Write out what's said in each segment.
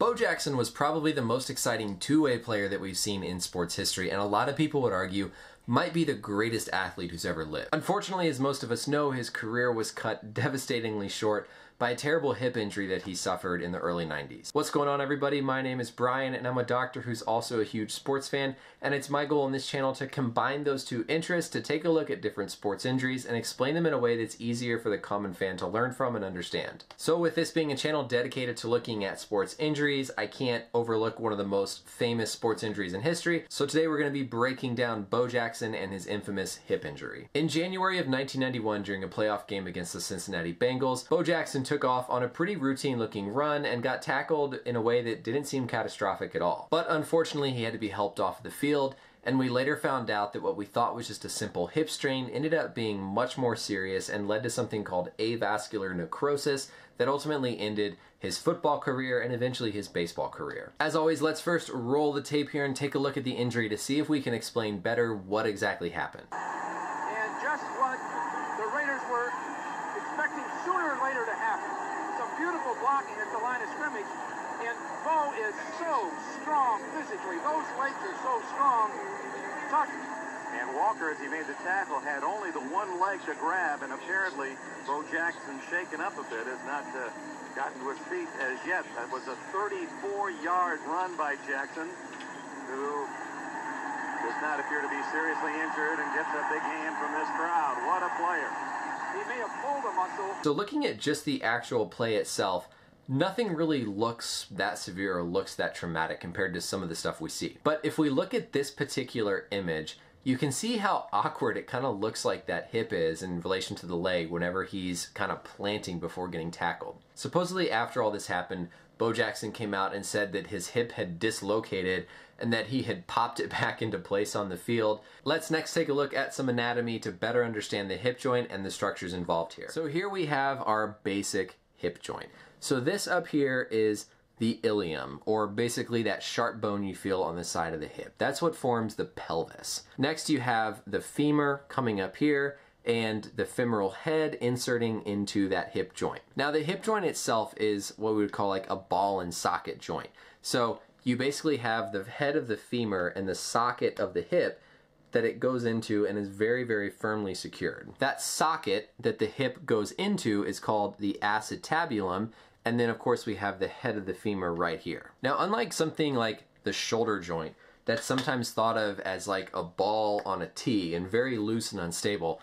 Bo Jackson was probably the most exciting two-way player that we've seen in sports history, and a lot of people would argue might be the greatest athlete who's ever lived. Unfortunately, as most of us know, his career was cut devastatingly short by a terrible hip injury that he suffered in the early 90s. What's going on everybody? My name is Brian and I'm a doctor who's also a huge sports fan and it's my goal on this channel to combine those two interests to take a look at different sports injuries and explain them in a way that's easier for the common fan to learn from and understand. So with this being a channel dedicated to looking at sports injuries, I can't overlook one of the most famous sports injuries in history. So today we're going to be breaking down Bo Jackson and his infamous hip injury. In January of 1991 during a playoff game against the Cincinnati Bengals, Bo Jackson took off on a pretty routine looking run and got tackled in a way that didn't seem catastrophic at all. But unfortunately, he had to be helped off the field and we later found out that what we thought was just a simple hip strain ended up being much more serious and led to something called avascular necrosis that ultimately ended his football career and eventually his baseball career. As always, let's first roll the tape here and take a look at the injury to see if we can explain better what exactly happened. And just what the Raiders were expecting sooner or later to happen. Some beautiful blocking at the line of scrimmage, and Bo is so strong physically. Those legs are so strong. Tuck. And Walker, as he made the tackle, had only the one leg to grab, and apparently Bo Jackson, shaken up a bit, has not uh, gotten to his feet as yet. That was a 34-yard run by Jackson, who does not appear to be seriously injured and gets a big hand from this crowd. What a player. So looking at just the actual play itself, nothing really looks that severe or looks that traumatic compared to some of the stuff we see. But if we look at this particular image, you can see how awkward it kind of looks like that hip is in relation to the leg whenever he's kind of planting before getting tackled. Supposedly after all this happened, Bo Jackson came out and said that his hip had dislocated and that he had popped it back into place on the field. Let's next take a look at some anatomy to better understand the hip joint and the structures involved here. So here we have our basic hip joint. So this up here is the ilium, or basically that sharp bone you feel on the side of the hip. That's what forms the pelvis. Next you have the femur coming up here, and the femoral head inserting into that hip joint. Now the hip joint itself is what we would call like a ball and socket joint. So you basically have the head of the femur and the socket of the hip that it goes into and is very, very firmly secured. That socket that the hip goes into is called the acetabulum, and then of course we have the head of the femur right here. Now unlike something like the shoulder joint, that's sometimes thought of as like a ball on a tee and very loose and unstable,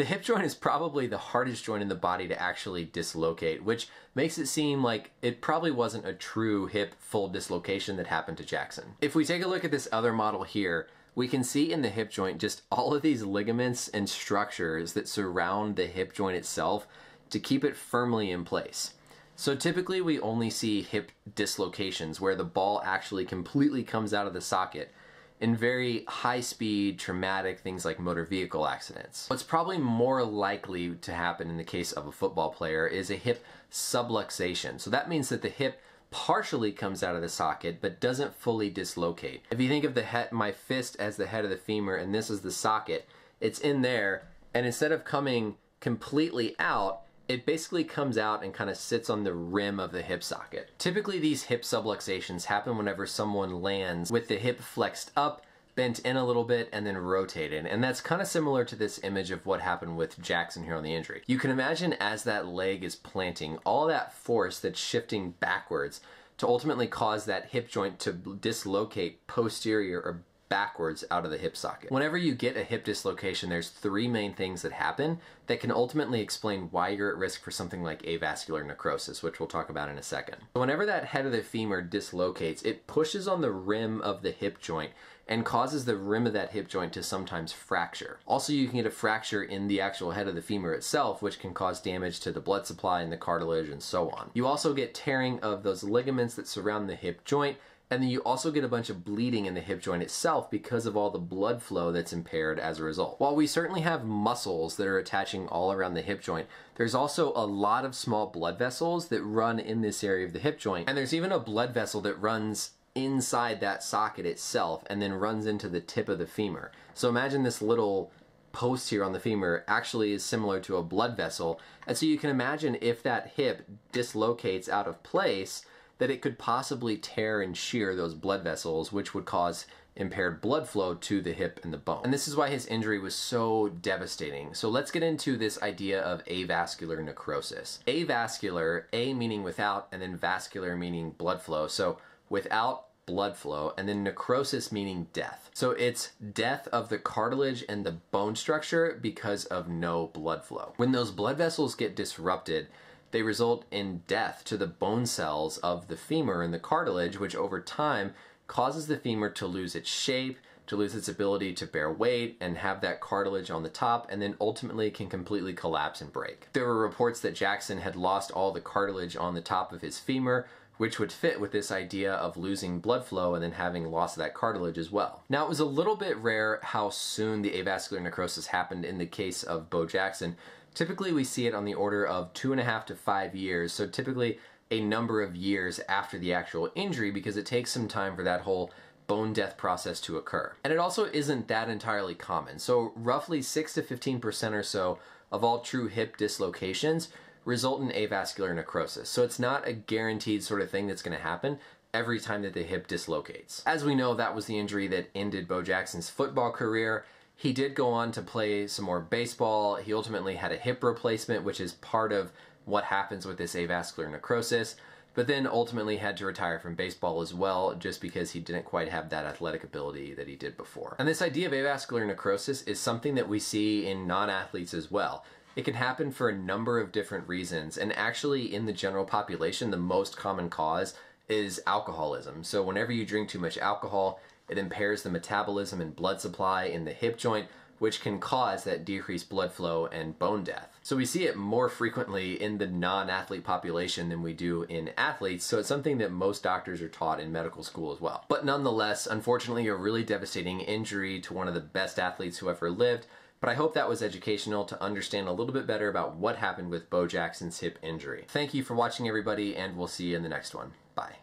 the hip joint is probably the hardest joint in the body to actually dislocate, which makes it seem like it probably wasn't a true hip full dislocation that happened to Jackson. If we take a look at this other model here, we can see in the hip joint just all of these ligaments and structures that surround the hip joint itself to keep it firmly in place. So typically we only see hip dislocations where the ball actually completely comes out of the socket in very high speed, traumatic things like motor vehicle accidents. What's probably more likely to happen in the case of a football player is a hip subluxation. So that means that the hip partially comes out of the socket but doesn't fully dislocate. If you think of the head, my fist as the head of the femur and this is the socket, it's in there and instead of coming completely out, it basically comes out and kind of sits on the rim of the hip socket. Typically these hip subluxations happen whenever someone lands with the hip flexed up, bent in a little bit, and then rotated. And that's kind of similar to this image of what happened with Jackson here on the injury. You can imagine as that leg is planting, all that force that's shifting backwards to ultimately cause that hip joint to dislocate posterior or backwards out of the hip socket. Whenever you get a hip dislocation, there's three main things that happen that can ultimately explain why you're at risk for something like avascular necrosis, which we'll talk about in a second. Whenever that head of the femur dislocates, it pushes on the rim of the hip joint and causes the rim of that hip joint to sometimes fracture. Also, you can get a fracture in the actual head of the femur itself, which can cause damage to the blood supply and the cartilage and so on. You also get tearing of those ligaments that surround the hip joint, and then you also get a bunch of bleeding in the hip joint itself because of all the blood flow that's impaired as a result. While we certainly have muscles that are attaching all around the hip joint, there's also a lot of small blood vessels that run in this area of the hip joint. And there's even a blood vessel that runs inside that socket itself and then runs into the tip of the femur. So imagine this little post here on the femur actually is similar to a blood vessel. And so you can imagine if that hip dislocates out of place, that it could possibly tear and shear those blood vessels, which would cause impaired blood flow to the hip and the bone. And this is why his injury was so devastating. So let's get into this idea of avascular necrosis. Avascular, A meaning without, and then vascular meaning blood flow. So without blood flow, and then necrosis meaning death. So it's death of the cartilage and the bone structure because of no blood flow. When those blood vessels get disrupted, they result in death to the bone cells of the femur and the cartilage, which over time causes the femur to lose its shape, to lose its ability to bear weight and have that cartilage on the top, and then ultimately can completely collapse and break. There were reports that Jackson had lost all the cartilage on the top of his femur, which would fit with this idea of losing blood flow and then having loss of that cartilage as well. Now, it was a little bit rare how soon the avascular necrosis happened in the case of Bo Jackson. Typically, we see it on the order of two and a half to five years, so typically a number of years after the actual injury because it takes some time for that whole bone death process to occur. And it also isn't that entirely common. So, roughly 6 to 15% or so of all true hip dislocations result in avascular necrosis. So, it's not a guaranteed sort of thing that's going to happen every time that the hip dislocates. As we know, that was the injury that ended Bo Jackson's football career. He did go on to play some more baseball. He ultimately had a hip replacement, which is part of what happens with this avascular necrosis, but then ultimately had to retire from baseball as well just because he didn't quite have that athletic ability that he did before. And this idea of avascular necrosis is something that we see in non athletes as well. It can happen for a number of different reasons, and actually, in the general population, the most common cause is alcoholism. So, whenever you drink too much alcohol, it impairs the metabolism and blood supply in the hip joint, which can cause that decreased blood flow and bone death. So we see it more frequently in the non-athlete population than we do in athletes, so it's something that most doctors are taught in medical school as well. But nonetheless, unfortunately, a really devastating injury to one of the best athletes who ever lived, but I hope that was educational to understand a little bit better about what happened with Bo Jackson's hip injury. Thank you for watching everybody, and we'll see you in the next one. Bye.